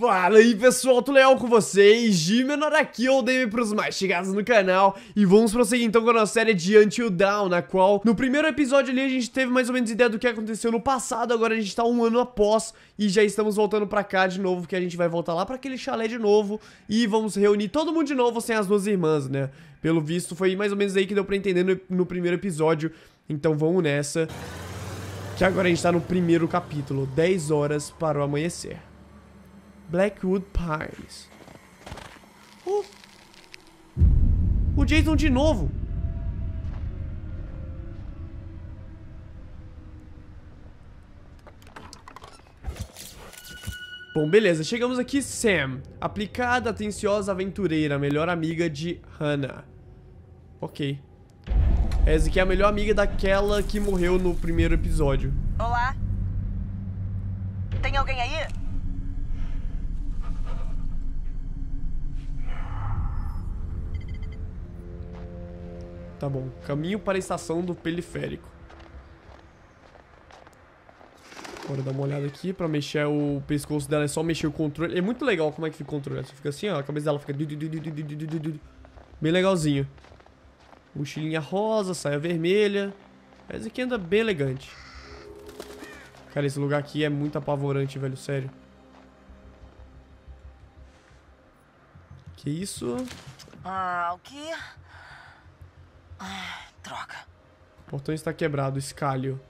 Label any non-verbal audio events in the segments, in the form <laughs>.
Fala aí pessoal, tudo legal com vocês? G menor aqui, ou DM pros mais chegados no canal E vamos prosseguir então com a nossa série de Until Down Na qual, no primeiro episódio ali, a gente teve mais ou menos ideia do que aconteceu no passado Agora a gente tá um ano após e já estamos voltando pra cá de novo Que a gente vai voltar lá pra aquele chalé de novo E vamos reunir todo mundo de novo sem as duas irmãs, né? Pelo visto, foi mais ou menos aí que deu pra entender no, no primeiro episódio Então vamos nessa Que agora a gente tá no primeiro capítulo 10 horas para o amanhecer Blackwood Pines. Oh. O Jason de novo. Bom, beleza. Chegamos aqui, Sam. Aplicada, atenciosa, aventureira. Melhor amiga de Hannah. Ok. Essa aqui é a melhor amiga daquela que morreu no primeiro episódio. Olá? Tem alguém aí? Tá bom. Caminho para a estação do periférico. Bora dar uma olhada aqui pra mexer o pescoço dela. É só mexer o controle. É muito legal como é que fica o controle. Você fica assim, ó. A cabeça dela fica... Bem legalzinho. Mochilinha rosa, saia vermelha. Esse aqui anda bem elegante. Cara, esse lugar aqui é muito apavorante, velho. Sério. Que isso? Ah, o que? Ah, droga. O portão está quebrado. Escalho.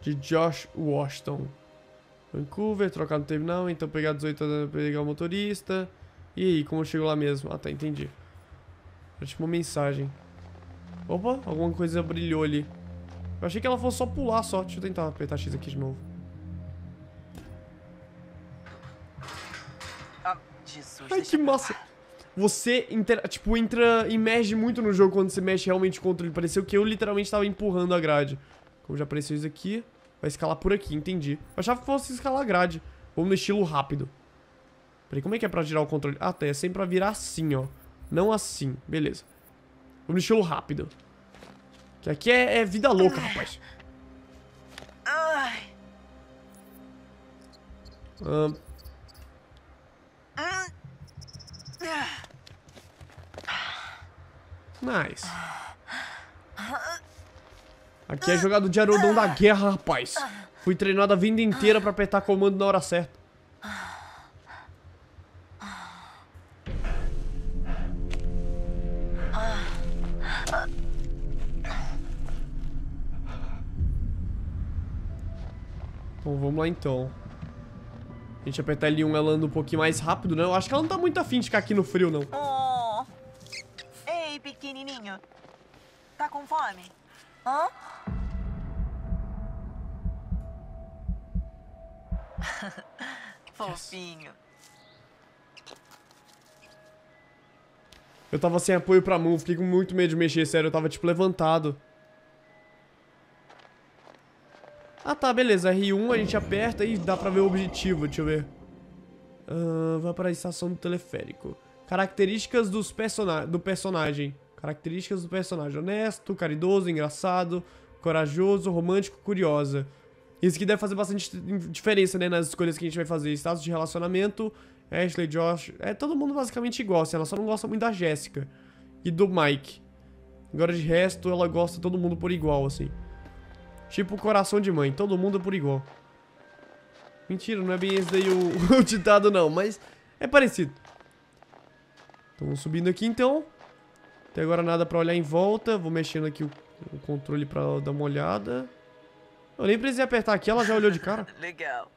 De Josh Washington. Vancouver, trocar no terminal, então pegar 18 anos pegar o motorista. E aí, como chegou lá mesmo? Ah, tá, entendi. Última mensagem. Opa, alguma coisa brilhou ali. Eu achei que ela fosse só pular só. Deixa eu tentar apertar X aqui de novo. Ah, Jesus. Ai, que massa. Você, tipo, entra, emerge muito no jogo quando você mexe realmente o controle. Pareceu que eu literalmente tava empurrando a grade. Como já apareceu isso aqui, vai escalar por aqui, entendi. Eu achava que fosse escalar a grade. Vamos no estilo rápido. Peraí, como é que é pra girar o controle? Ah, tá, é sempre pra virar assim, ó. Não assim, beleza. Vamos no estilo rápido. Que aqui é, é vida louca, rapaz. Ai. Um, Ah. Nice. Aqui é jogado de Arodão da guerra, rapaz. Fui treinado a vida inteira pra apertar comando na hora certa. Bom, vamos lá então. A gente apertar L1, ela anda um pouquinho mais rápido, né? Eu acho que ela não tá muito afim de ficar aqui no frio, não. Tá com fome? Hã? <laughs> Fofinho. Eu tava sem apoio pra mão, fiquei com muito medo de mexer, sério, eu tava tipo levantado. Ah tá, beleza, R1 a gente aperta e dá pra ver o objetivo, deixa eu ver. Uh, vai para a estação do teleférico. Características dos persona do personagem. Características do personagem. Honesto, caridoso, engraçado, corajoso, romântico, curiosa. Isso aqui deve fazer bastante diferença, né, nas escolhas que a gente vai fazer. Status de relacionamento, Ashley, Josh... É todo mundo basicamente igual, assim, ela só não gosta muito da Jéssica. E do Mike. Agora, de resto, ela gosta todo mundo por igual, assim. Tipo coração de mãe, todo mundo por igual. Mentira, não é bem esse daí o, <laughs> o ditado não, mas é parecido. Estamos subindo aqui então. Até agora nada pra olhar em volta. Vou mexendo aqui o, o controle pra dar uma olhada. Eu nem precisei apertar aqui, ela já olhou de cara. <laughs> Legal.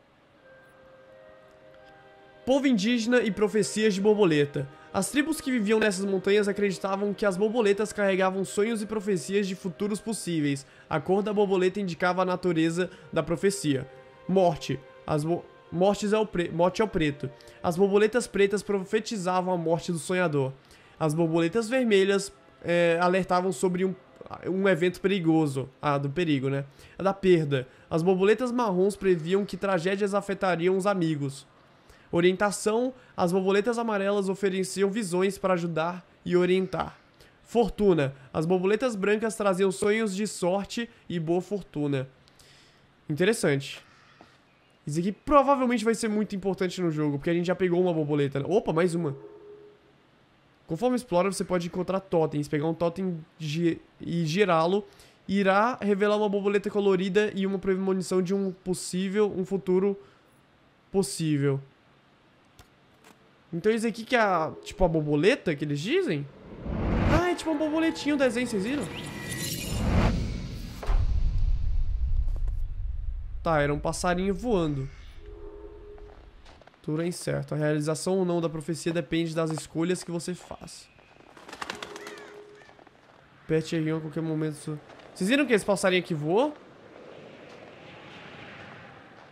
Povo indígena e profecias de borboleta. As tribos que viviam nessas montanhas acreditavam que as borboletas carregavam sonhos e profecias de futuros possíveis. A cor da borboleta indicava a natureza da profecia. Morte. As mortes é o pre... morte é o preto. As borboletas pretas profetizavam a morte do sonhador. As borboletas vermelhas é, alertavam sobre um, um evento perigoso. Ah, do perigo, né? A da perda. As borboletas marrons previam que tragédias afetariam os amigos. Orientação: as borboletas amarelas ofereciam visões para ajudar e orientar. Fortuna: as borboletas brancas traziam sonhos de sorte e boa fortuna. Interessante. Isso aqui provavelmente vai ser muito importante no jogo, porque a gente já pegou uma borboleta. né? Opa, mais uma. Conforme explora, você pode encontrar totens. Pegar um totem e girá-lo irá revelar uma borboleta colorida e uma premonição de um possível, um futuro possível. Então isso aqui que é tipo a borboleta que eles dizem? Ah, é tipo um borboletinho o desenho, vocês viram? Tá, era um passarinho voando. Tudo é incerto. A realização ou não da profecia depende das escolhas que você faz. Aperte R1 a qualquer momento. Vocês viram que esse passarinho aqui voou?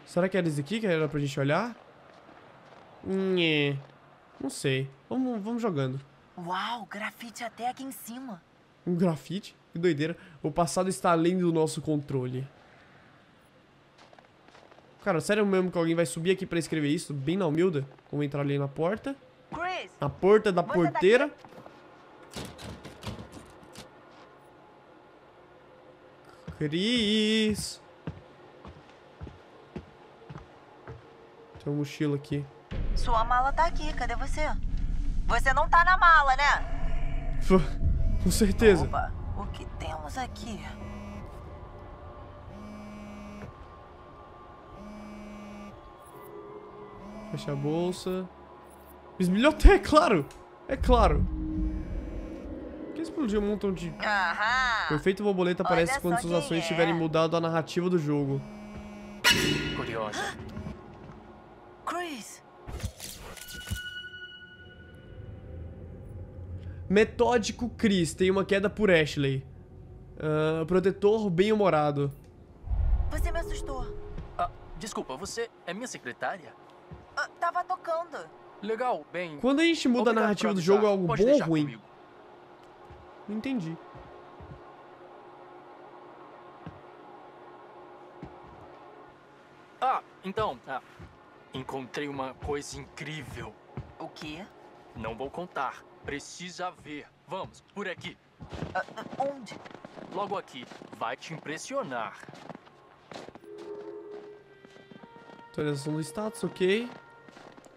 Será que era esse aqui que era pra gente olhar? Nhê. Não sei. Vamos, vamos jogando. Uau, grafite até aqui em cima. Um grafite? Que doideira. O passado está além do nosso controle. Cara, sério mesmo que alguém vai subir aqui pra escrever isso? Bem na humilda? Vamos entrar ali na porta. Chris, Na porta da tá porteira. Cris. Tem uma mochila aqui. sua mala tá aqui. Cadê você? Você não tá na mala, né? Com certeza. Opa, o que temos aqui? Fecha a bolsa. Bisbilhoteca, é <laughs> claro. É claro. Por que explodiu um montão de... Aham. O efeito borboleta aparece quando suas ações é. tiverem mudado a narrativa do jogo. Curiosa. Chris, Metódico Chris tem uma queda por Ashley. Ah, protetor bem-humorado. você me assustou. Ah, desculpa, você é minha secretária? Ah, tava tocando. Legal, bem. Quando a gente muda a narrativa do jogo, é algo Pode bom ou ruim? comigo. Não entendi. Ah, então, ah, encontrei uma coisa incrível. O quê? Não vou contar. Precisa ver. Vamos, por aqui. Ah, ah, onde? Logo aqui. Vai te impressionar. Atualização do status, ok.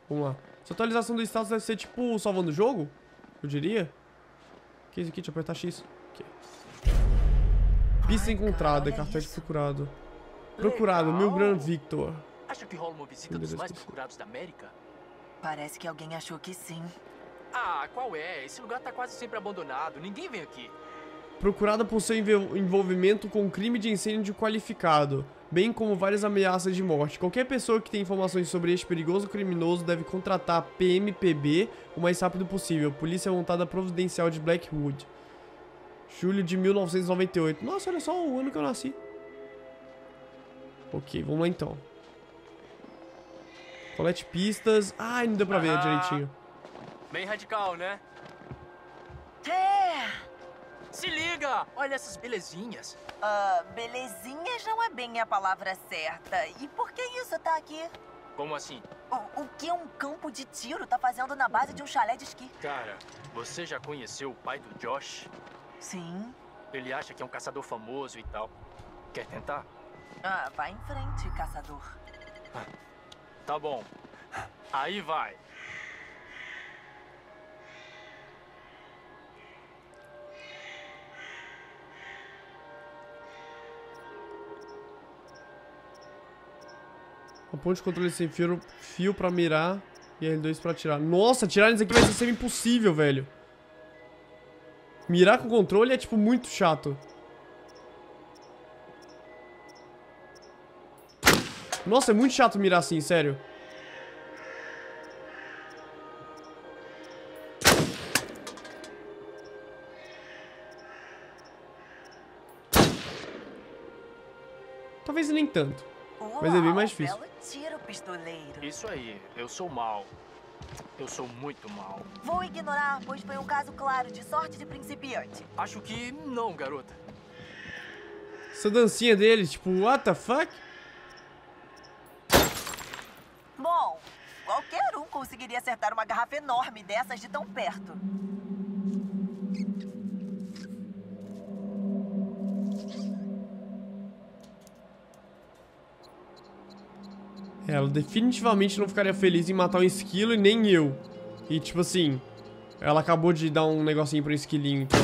Vamos lá. Essa atualização do status deve ser tipo salvando o jogo? Eu diria. O que é isso aqui? Deixa eu apertar X. Ok. Pista encontrada, de isso. procurado. Procurado, Legal. Milgram Victor. Acha que rola uma visita Meu dos mais procurados da América? Parece que alguém achou que sim. Ah, qual é? Esse lugar tá quase sempre abandonado. Ninguém vem aqui. Procurada por seu envol- envolvimento com crime de incêndio qualificado, bem como várias ameaças de morte. Qualquer pessoa que tenha informações sobre este perigoso criminoso deve contratar a PMPB o mais rápido possível. Polícia Montada Providencial de Blackwood. Julho de 1998. Nossa, olha só o ano que eu nasci. Ok, vamos lá então. Colete pistas. Ai, não deu pra ver Ah. direitinho. Bem radical, né? É. Se liga! Olha essas belezinhas. Ah, belezinhas não é bem a palavra certa. E por que isso tá aqui? Como assim? O, o que um campo de tiro tá fazendo na base de um chalé de esqui? Cara, você já conheceu o pai do Josh? Sim. Ele acha que é um caçador famoso e tal. Quer tentar? Ah, vai em frente, caçador. Tá bom. Aí vai. A ponte de controle sem fio, fio pra mirar e R2 pra atirar. Nossa, atirar nisso aqui vai ser sempre impossível, velho. Mirar com controle é, tipo, muito chato. Nossa, é muito chato mirar assim, sério. Talvez nem tanto. Mas é bem mais difícil. Pistoleiro. Isso aí, eu sou mal. Eu sou muito mal. Vou ignorar, pois foi um caso claro de sorte de principiante. Acho que não, garota. Essa dancinha dele, tipo, what the fuck? Bom, qualquer um conseguiria acertar uma garrafa enorme dessas de tão perto. Ela definitivamente não ficaria feliz em matar um esquilo e nem eu. E tipo assim, ela acabou de dar um negocinho pro esquilinho, então.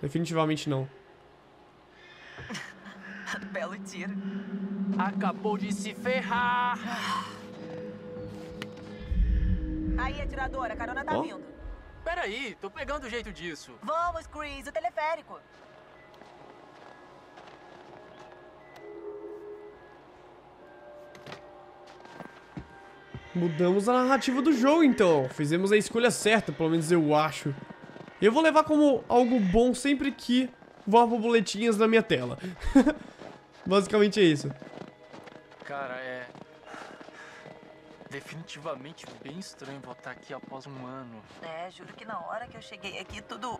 Definitivamente não. <laughs> Belo tiro. Acabou de se ferrar. Aí, atiradora, a carona tá Ó. vindo. Peraí, tô pegando o jeito disso. Vamos, Chris, o teleférico. Mudamos a narrativa do jogo, então. Fizemos a escolha certa, pelo menos eu acho. Eu vou levar como algo bom sempre que voar borboletinhas na minha tela. <laughs> Basicamente é isso. Cara, é. Definitivamente bem estranho voltar aqui após um ano. É, juro que na hora que eu cheguei aqui, tudo...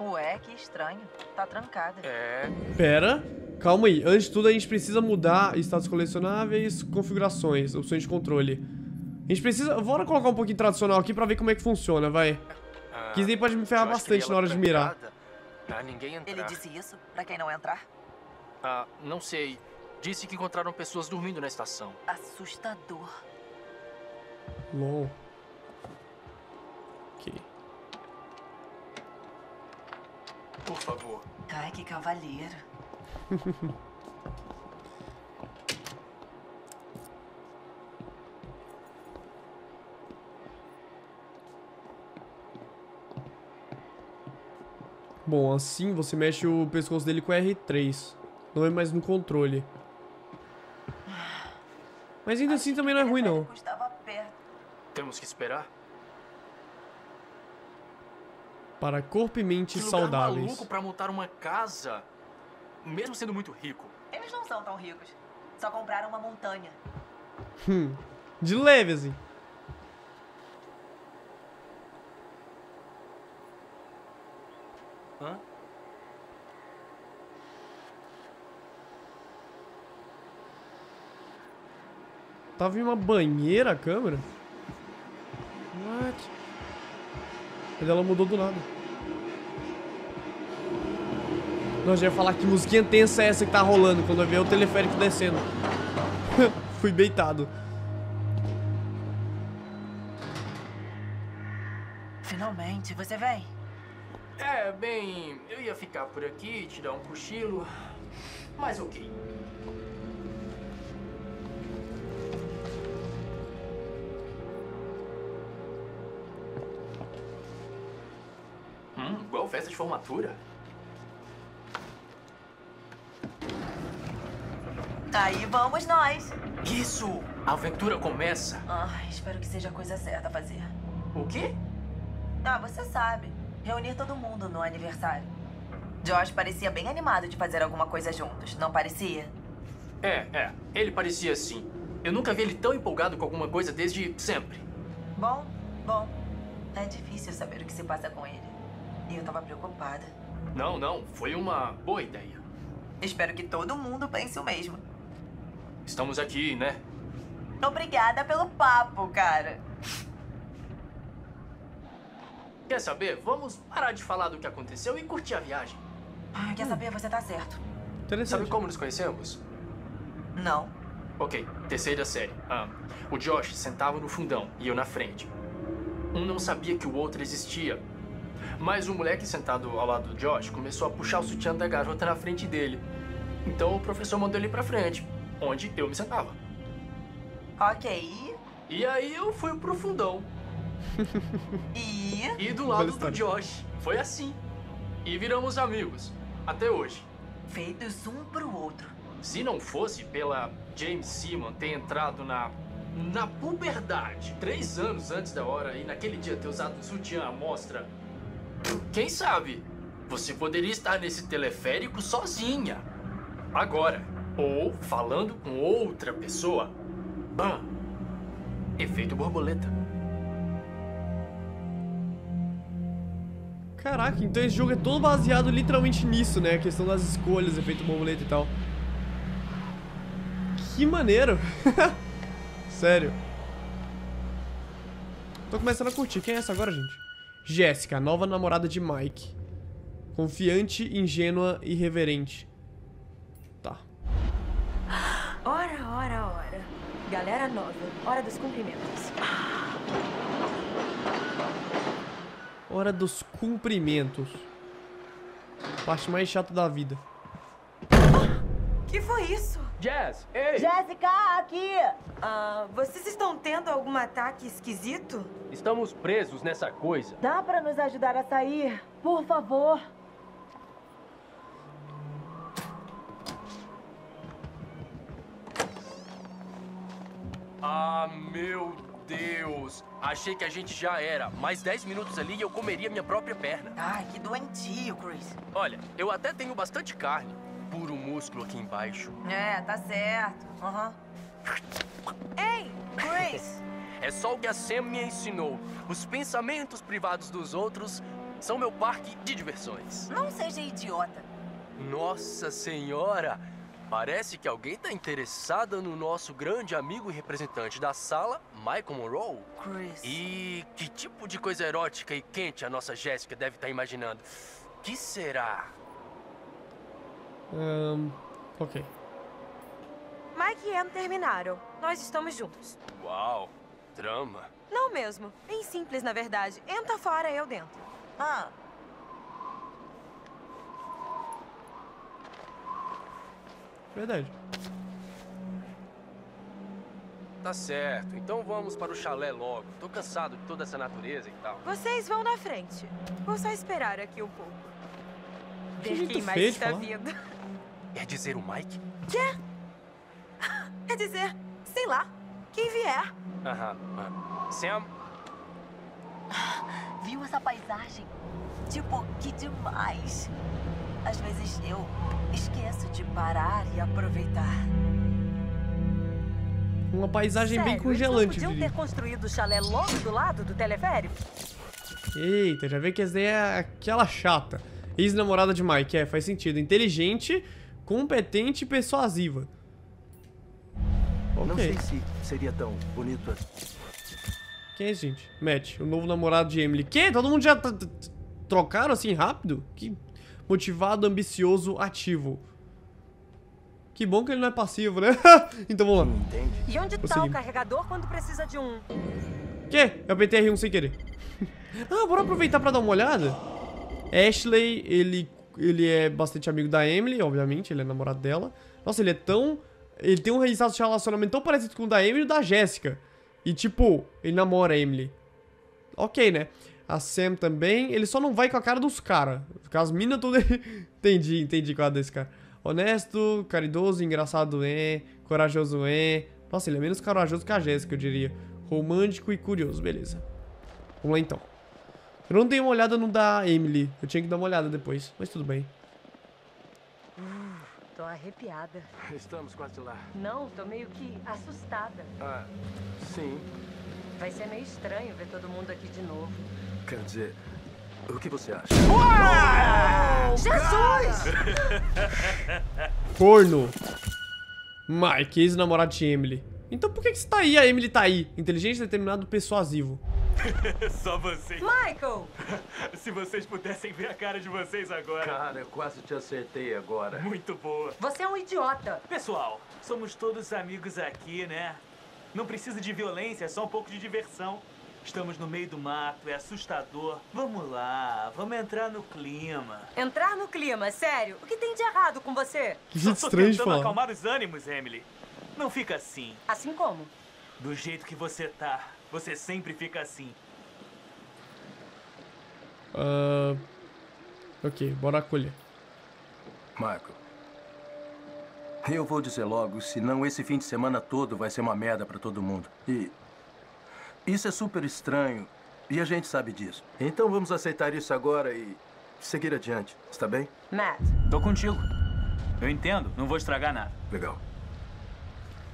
Ué, que estranho. Tá trancada. É. Pera, calma aí. Antes de tudo, a gente precisa mudar status colecionáveis, configurações, opções de controle. A gente precisa... Bora colocar um pouquinho tradicional aqui pra ver como é que funciona, vai. Ah, Que isso aí pode me ferrar bastante na hora de mirar. trancada Pra ninguém entrar. Ele disse isso pra quem não entrar? Ah, não sei. Disse que encontraram pessoas dormindo na estação. Assustador. LOL. Ok. Por favor. Ai, que cavalheiro. <laughs> Bom, assim você mexe o pescoço dele com R3. Não é mais no controle. Mas ainda assim também não é ruim, não. Temos que esperar? Para corpo e mente Que lugar saudáveis. maluco pra montar uma casa. Mesmo sendo muito rico. Eles não são tão ricos. Só compraram uma montanha. Hum. De leve, assim. Hã? Tava em uma banheira a câmera? What? Mas ela mudou do nada. Nós já ia falar que musiquinha tensa é essa que tá rolando quando eu ver o teleférico descendo. <laughs> Fui beitado. Finalmente, você vem. É, bem, eu ia ficar por aqui, te dar um cochilo. Mas ok. Hum, igual festa de formatura. Aí vamos nós. Isso! A aventura começa. Ai, espero que seja a coisa certa a fazer. O quê? Ah, você sabe. Reunir todo mundo no aniversário. Josh parecia bem animado de fazer alguma coisa juntos, não parecia? É, é. Ele parecia assim. Eu nunca vi ele tão empolgado com alguma coisa desde sempre. Bom, bom. É difícil saber o que se passa com ele. E eu tava preocupada. Não, não. Foi uma boa ideia. Espero que todo mundo pense o mesmo. Estamos aqui, né? Obrigada pelo papo, cara. Quer saber? Vamos parar de falar do que aconteceu e curtir a viagem. Ah, Quer saber? Você tá certo. Sabe como nos conhecemos? Não. Ok, terceira série. Ah, o Josh sentava no fundão e eu na frente. Um não sabia que o outro existia. Mas o moleque sentado ao lado do Josh começou a puxar o sutiã da garota na frente dele. Então o professor mandou ele pra frente, onde eu me sentava. Ok. E aí eu fui pro fundão. E. E do lado do. Josh. Foi assim. E viramos amigos. Até hoje. Feitos um pro outro. Se não fosse pela James Simon ter entrado na. na puberdade três anos antes da hora e naquele dia ter usado um sutiã à mostra, quem sabe você poderia estar nesse teleférico sozinha. Agora. Ou falando com outra pessoa. Bam! Efeito borboleta. Caraca, então esse jogo é todo baseado literalmente nisso, né? A questão das escolhas, efeito borboleta e tal. Que maneiro! <laughs> Sério. Tô começando a curtir. Quem é essa agora, gente? Jéssica, nova namorada de Mike. Confiante, ingênua e reverente. Tá. Ora, ora, ora. Galera nova, hora dos cumprimentos. Hora dos cumprimentos. Parte mais chata da vida. Que foi isso? Jazz, ei! Jéssica, aqui! Ah, vocês estão tendo algum ataque esquisito? Estamos presos nessa coisa. Dá pra nos ajudar a sair? Por favor. Ah, meu Deus! Achei que a gente já era. Mais 10 minutos ali e eu comeria minha própria perna. Ai, que doentio, Chris. Olha, eu até tenho bastante carne. Puro músculo aqui embaixo. É, tá certo. Aham. Ei, Chris! <laughs> É só o que a Sam me ensinou. Os pensamentos privados dos outros são meu parque de diversões. Não seja idiota. Nossa Senhora! Parece que alguém tá interessada no nosso grande amigo e representante da sala, Michael Monroe. Chris. E que tipo de coisa erótica e quente a nossa Jéssica deve estar imaginando? Que será? Ahn, ok. Mike e Ann terminaram. Nós estamos juntos. Uau, drama. Não mesmo. Bem simples, na verdade. Ann tá fora, eu dentro. Ah, Verdade. Tá certo, então vamos para o chalé logo. Tô cansado de toda essa natureza e tal. Vocês vão na frente. Vou só esperar aqui um pouco. Que Ver quem mais feio está falar. vindo. Quer dizer o Mike? Quer dizer, sei lá, quem vier. Aham. aham. Sam, viu essa paisagem? Tipo, que demais. Às vezes eu esqueço de parar e aproveitar. Uma paisagem bem Sério, eles congelante, não podiam ter construído o chalé logo do lado do teleférico? Eita, já vê que essa daí é aquela chata. Ex-namorada de Mike, é, faz sentido. Inteligente, competente e persuasiva. Não Ok. sei se seria tão bonito assim. Quem é esse, gente? Matt, o novo namorado de Emily. Que? Todo mundo já trocaram assim rápido? Que motivado, ambicioso, ativo. Que bom que ele não é passivo, né? <laughs> então vamos lá. Entende? E onde tá Consegui. o carregador quando precisa de um? Que? Eu apertei R1 sem querer. <laughs> ah, bora aproveitar pra dar uma olhada. Ashley, ele, ele é bastante amigo da Emily, obviamente, ele é namorado dela. Nossa, ele é tão... Ele tem um relacionamento tão parecido com o da Emily e o da Jéssica. E tipo, ele namora a Emily. Ok, né? A Sam também, ele só não vai com a cara dos caras. Com as minas todas... <laughs> entendi, entendi qual é desse cara. Honesto, caridoso, engraçado é, corajoso é. Nossa, ele é menos corajoso que a Jéssica, eu diria. Romântico e curioso, beleza. Vamos lá então. Eu não dei uma olhada no da Emily. Eu tinha que dar uma olhada depois, mas tudo bem. Tô arrepiada. <laughs> Estamos quase lá. Não, tô meio que assustada. Ah, sim. Vai ser meio estranho ver todo mundo aqui de novo. Quer dizer, o que você acha? Jesus! <laughs> Corno. Mike, ex-namorado de Emily. Então por que, que você tá aí? A Emily tá aí. Inteligente, determinado, persuasivo. <laughs> Só vocês. Michael! <laughs> Se vocês pudessem ver a cara de vocês agora. Cara, eu quase te acertei agora. Muito boa. Você é um idiota. Pessoal, somos todos amigos aqui, né? Não precisa de violência, é só um pouco de diversão. Estamos no meio do mato, é assustador. Vamos lá, vamos entrar no clima. Entrar no clima, sério. O que tem de errado com você? Que jeito estranho de tentando falar. acalmar os ânimos, Emily. Não fica assim. Assim como? Do jeito que você tá. Você sempre fica assim. Ah, ok, bora acolher. Michael. Eu vou dizer logo, senão esse fim de semana todo vai ser uma merda pra todo mundo. E isso é super estranho e a gente sabe disso. Então vamos aceitar isso agora e seguir adiante, está bem? Matt, Tô contigo. Eu entendo, não vou estragar nada. Legal.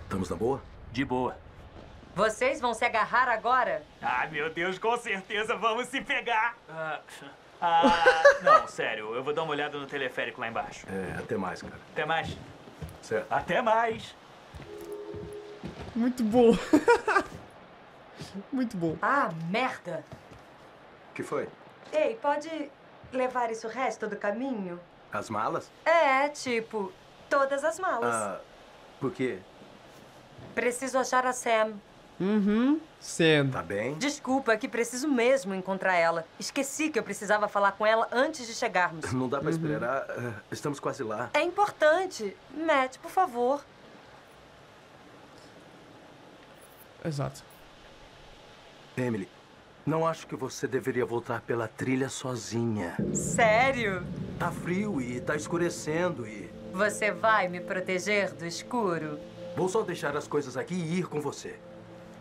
Estamos na boa? De boa. vocês vão se agarrar agora? Ai, meu Deus, com certeza vamos se pegar. Ah, ah, <laughs> não, sério, eu vou dar uma olhada no teleférico lá embaixo. É, até mais, cara. Até mais. Certo. Até mais. Muito bom. <laughs> Muito bom. Ah, merda. O que foi? Ei, pode levar isso o resto do caminho? As malas? É, tipo, todas as malas. Ah, por quê? Preciso achar a Sam. Uhum. Sam. Tá bem? Desculpa, é que preciso mesmo encontrar ela. Esqueci que eu precisava falar com ela antes de chegarmos. Não dá pra esperar. eh, Estamos quase lá. É importante. Matt, por favor. Exato. Emily, não acho que você deveria voltar pela trilha sozinha. Sério? Tá frio e tá escurecendo e. Você vai me proteger do escuro? Vou só deixar as coisas aqui e ir com você.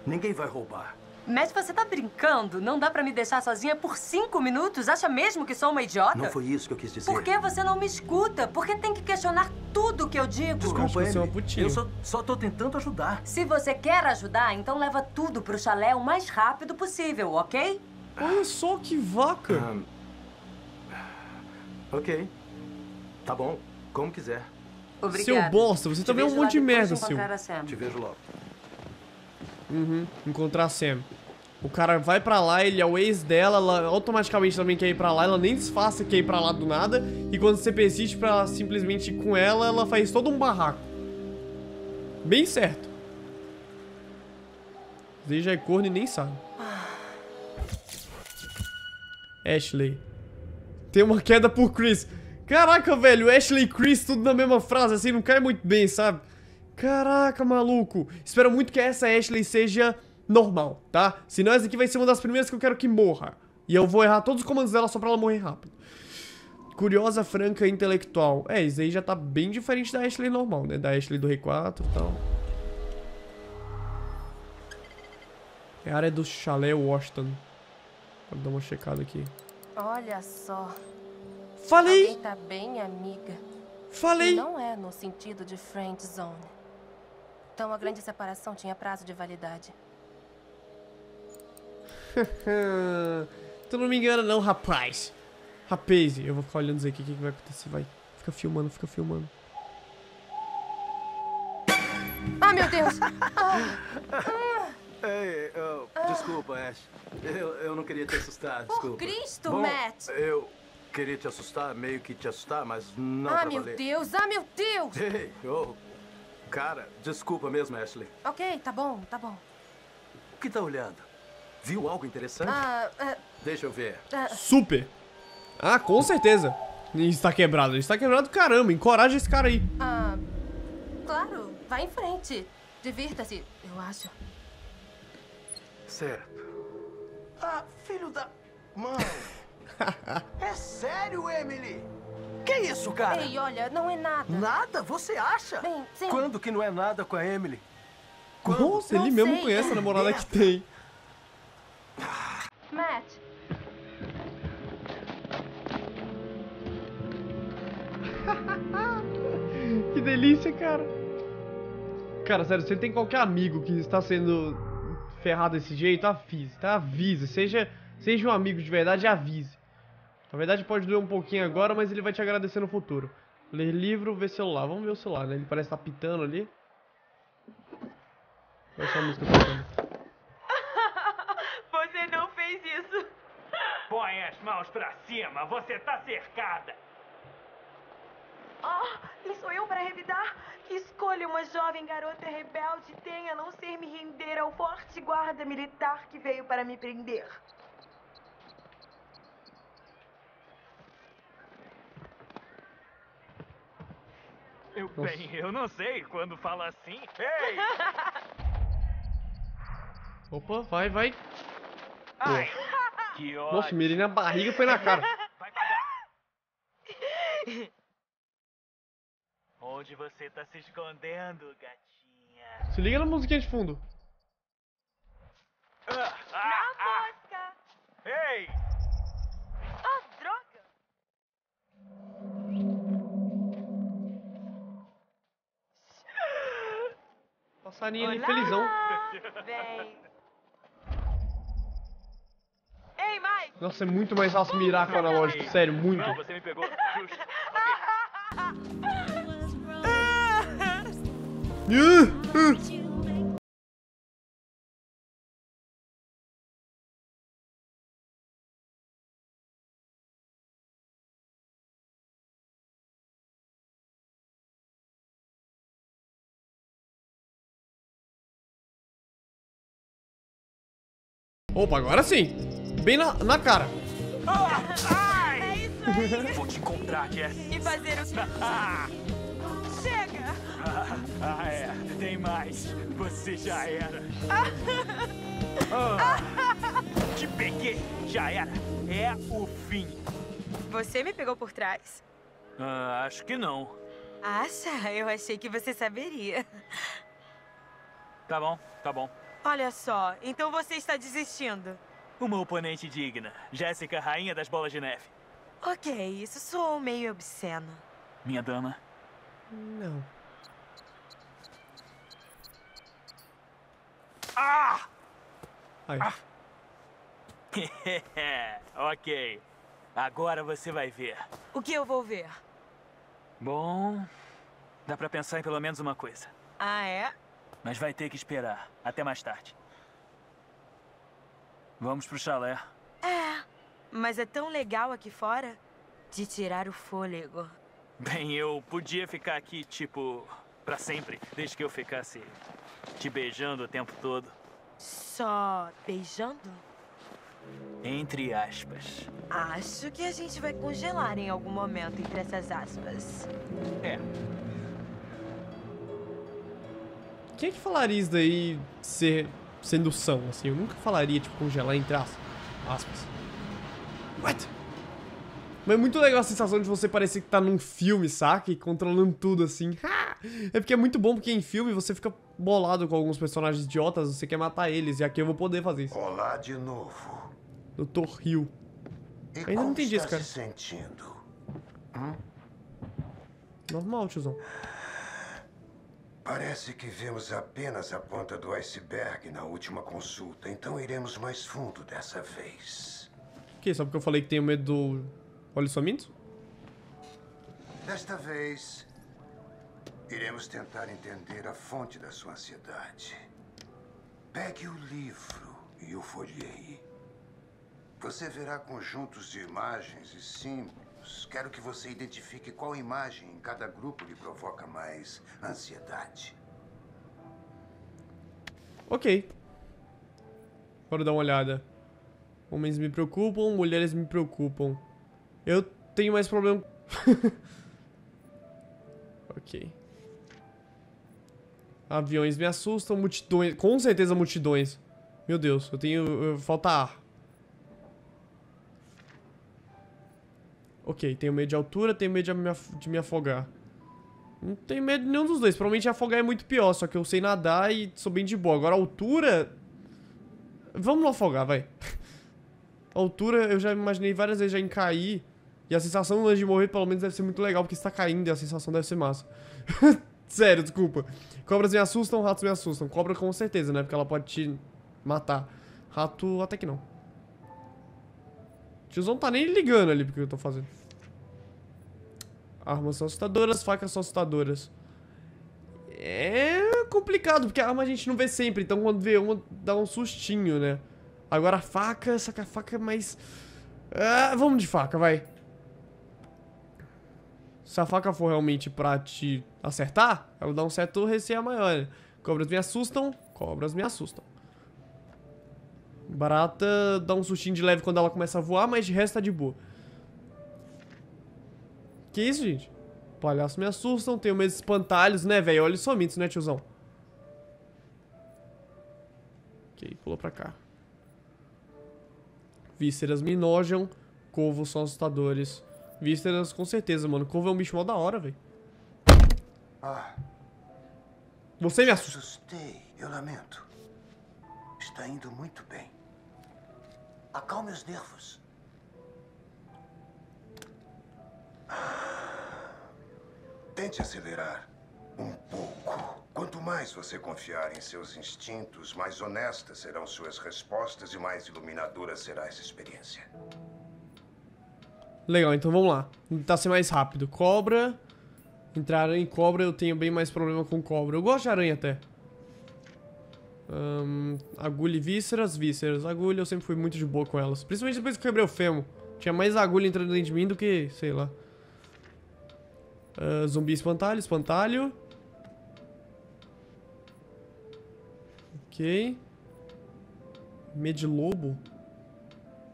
Ninguém vai roubar. Matt, você tá brincando? Não dá pra me deixar sozinha por cinco minutos? Acha mesmo que sou uma idiota? Não foi isso que eu quis dizer. Por que você não me escuta? Por que tem que questionar tudo que eu digo? Desculpa, é uma. Eu só, só tô tentando ajudar. Se você quer ajudar, então leva tudo pro chalé o mais rápido possível, ok? Olha só que vaca. Ahn, ok. Tá bom. Como quiser. Obrigada. Seu bosta, você Te também é um vejo monte de merda, seu. encontrar a Sam. Te vejo logo. Uhum. Encontrar a Sam. O cara vai pra lá, ele é o ex dela, ela automaticamente também quer ir pra lá, ela nem disfarça que quer ir pra lá do nada. E quando você persiste pra simplesmente ir com ela, ela faz todo um barraco. Bem certo. Já é corno e nem sabe. Ashley. Tem uma queda por Chris. Caraca, velho, Ashley e Chris tudo na mesma frase, assim, não cai muito bem, sabe? Caraca, maluco. Espero muito que essa Ashley seja normal, tá? Senão essa aqui vai ser uma das primeiras que eu quero que morra. E eu vou errar todos os comandos dela só pra ela morrer rápido. Curiosa, franca e intelectual. É, isso aí já tá bem diferente da Ashley normal, né? Da Ashley do R4 e tal. É a área do chalé Washington. Vou dar uma checada aqui. Olha só. Falei! Alguém tá bem amiga. Falei! Não é no sentido de friend zone. Então a grande separação tinha prazo de validade. <laughs> tu não me engana não, rapaz. Rapaz, eu vou ficar olhando isso aqui, o que, que vai acontecer, vai. Fica filmando, fica filmando. Ah, meu Deus! <laughs> Ei, eu- desculpa, Ash. Eu, eu não queria te assustar, Por desculpa. Cristo, Bom, Matt! Eu queria te assustar, meio que te assustar, mas não ah, meu valer. Deus! Ah, meu Deus! Ei, oh. Cara, desculpa mesmo, Ashley. Ok, tá bom, tá bom. O que tá olhando? Viu algo interessante? Ah, ah, Deixa eu ver. ah, Super. Ah, com certeza. Ele está quebrado, ele está quebrado caramba. Encoraja esse cara aí. ah, claro, vai em frente. Divirta-se, eu acho. Certo. Ah, filho da... Mãe. <laughs> é sério, Emily? Que isso, cara? Ei, olha, não é nada. Nada? Você acha? Bem, sim. Quando que não é nada com a Emily? Nossa, ele Não mesmo sei. conhece a namorada que tem. Matt, <laughs> Que delícia, cara. Cara, sério, você tem qualquer amigo que está sendo ferrado desse jeito, avise, tá? Avise. Seja, seja um amigo de verdade, avise. Na verdade pode doer um pouquinho agora, mas ele vai te agradecer no futuro. Ler livro, ver celular. Vamos ver o celular, né? Ele parece estar pitando ali. Olha só a música tocando. Você não fez isso. Põe as mãos pra cima, você tá cercada. Oh, e sou eu para revidar? Que escolha uma jovem garota rebelde tem a não ser me render ao forte guarda militar que veio para me prender? Eu, bem, eu não sei quando fala assim. Ei! <laughs> Opa, vai, vai. Ai! Que ódio! Nossa, mirei na barriga e foi na cara. Vai pagar! Onde você tá se escondendo, gatinha? Se liga na musiquinha de fundo. Ah, Na ah, ah. mosca! Ei! Ah, droga! Passarinho ali, Olá! felizão. Vem. Nossa, é muito mais fácil mirar com o analógico, sério, muito. Não, você me pegou justo. Okay. Opa, agora sim! Bem na, na cara. Ai! É isso aí. Vou te encontrar, Jess. E fazer o... Chega. Ah, é. Tem mais. Você já era. Ah, te peguei. Já era. É o fim. Você me pegou por trás? Ah, acho que não. Acha? Eu achei que você saberia. Tá bom, tá bom. Olha só, então você está desistindo. Uma oponente digna. Jéssica, rainha das bolas de neve. Ok, isso soou meio obsceno. Minha dama. Não. Ah! Aí. <laughs> ok. Agora você vai ver. O que eu vou ver? Bom, dá pra pensar em pelo menos uma coisa. Ah, é? Mas vai ter que esperar. Até mais tarde. Vamos pro chalé. É. Mas é tão legal aqui fora de tirar o fôlego. Bem, eu podia ficar aqui, tipo, pra sempre, desde que eu ficasse te beijando o tempo todo. Só beijando? Entre aspas. Acho que a gente vai congelar em algum momento entre essas aspas. É. Quem é que falaria isso daí ser sem noção, assim? Eu nunca falaria, tipo, congelar entre as- aspas. What? Mas é muito legal a sensação de você parecer que tá num filme, saca? E controlando tudo, assim. <laughs> É porque é muito bom, porque em filme você fica bolado com alguns personagens idiotas, você quer matar eles, e aqui eu vou poder fazer isso. Olá de novo. Dr. Hill. E Ainda não entendi isso, cara. se sentindo? Normal, tiozão. Parece que vimos apenas a ponta do iceberg na última consulta, então iremos mais fundo dessa vez. O que? Só porque eu falei que tenho medo do olhos famintos? Desta vez, iremos tentar entender a fonte da sua ansiedade. Pegue o livro e o folheie. Você verá conjuntos de imagens e símbolos. Quero que você identifique qual imagem em cada grupo lhe provoca mais ansiedade. Ok. Bora dar uma olhada. Homens me preocupam, mulheres me preocupam. Eu tenho mais problema. <laughs> ok. Aviões me assustam, multidões. Com certeza, multidões. Meu Deus, eu tenho. eu- falta ar. Ok, tenho medo de altura, tenho medo de me, afogar. Não tenho medo de nenhum dos dois. Provavelmente afogar é muito pior, só que eu sei nadar e sou bem de boa. Agora, altura. Vamos afogar, vai. <laughs> altura, eu já imaginei várias vezes já em cair. E a sensação antes de morrer, pelo menos, deve ser muito legal, porque você tá caindo e a sensação deve ser massa. <laughs> Sério, desculpa. Cobras me assustam, ratos me assustam. Cobra com certeza, né? Porque ela pode te matar. Rato, até que não. Tiozão tá nem ligando ali porque eu tô fazendo. Armas são assustadoras, facas são assustadoras. É complicado, porque a arma a gente não vê sempre, então quando vê uma, dá um sustinho, né? Agora a faca, só que a faca é mais... Ah, vamos de faca, vai. Se a faca for realmente pra te acertar, ela dá um certo receio maior, né? Cobras me assustam, cobras me assustam. Barata dá um sustinho de leve quando ela começa a voar, mas de resto tá de boa. Que isso, gente? Palhaços me assustam, tenho medo de espantalhos, né, velho? Olha só mitos, né, tiozão? Ok, pulou pra cá. Vísceras me nojam, corvos são assustadores. Vísceras, com certeza, mano. Corvo é um bicho mó da hora, velho. Ah, Você me assusta. assustei. Eu lamento. Está indo muito bem. Acalme os nervos. Tente acelerar um pouco. Quanto mais você confiar em seus instintos, mais honestas serão suas respostas e mais iluminadora será essa experiência. Legal, então vamos lá. Tentar ser mais rápido. Cobra. Entrar em cobra, eu tenho bem mais problema com cobra. Eu gosto de aranha até. Ahn, agulha e vísceras, vísceras. Agulha, eu sempre fui muito de boa com elas. Principalmente depois que quebrei o fêmur. Tinha mais agulha entrando dentro de mim do que, sei lá. Ah, zumbi espantalho, espantalho. Ok. Medilobo?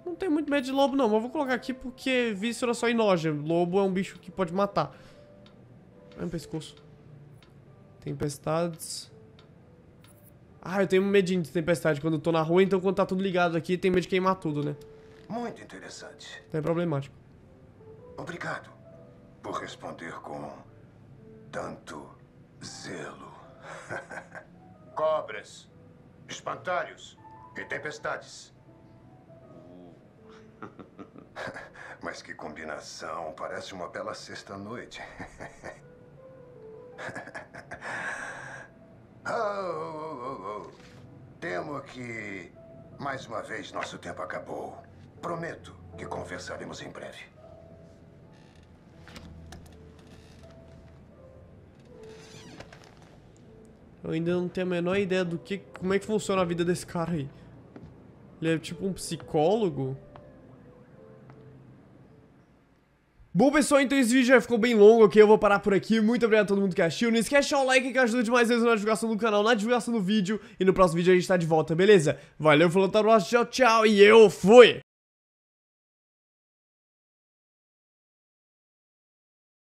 Não tem muito medo de lobo, não. Mas vou colocar aqui porque víscera só enoja. Lobo é um bicho que pode matar. É um pescoço. Tempestades. Ah, eu tenho medinho de tempestade quando eu tô na rua, então quando tá tudo ligado aqui, tem medo de queimar tudo, né? Muito interessante. Então é problemático. Obrigado por responder com tanto zelo. <laughs> Cobras, espantalhos e tempestades. <laughs> Mas que combinação! Parece uma bela sexta-noite. <laughs> oh. Temo que, mais uma vez, nosso tempo acabou. Prometo que conversaremos em breve. Eu ainda não tenho a menor ideia do que. Como é que funciona a vida desse cara aí. Ele é tipo um psicólogo? Bom, pessoal, então esse vídeo já ficou bem longo, ok? Eu vou parar por aqui. Muito obrigado a todo mundo que assistiu. Não esquece de o like que ajuda demais vezes na divulgação do canal, na divulgação do vídeo. E no próximo vídeo a gente tá de volta, beleza? Valeu, falou, até o próximo, tchau, tchau. E eu fui!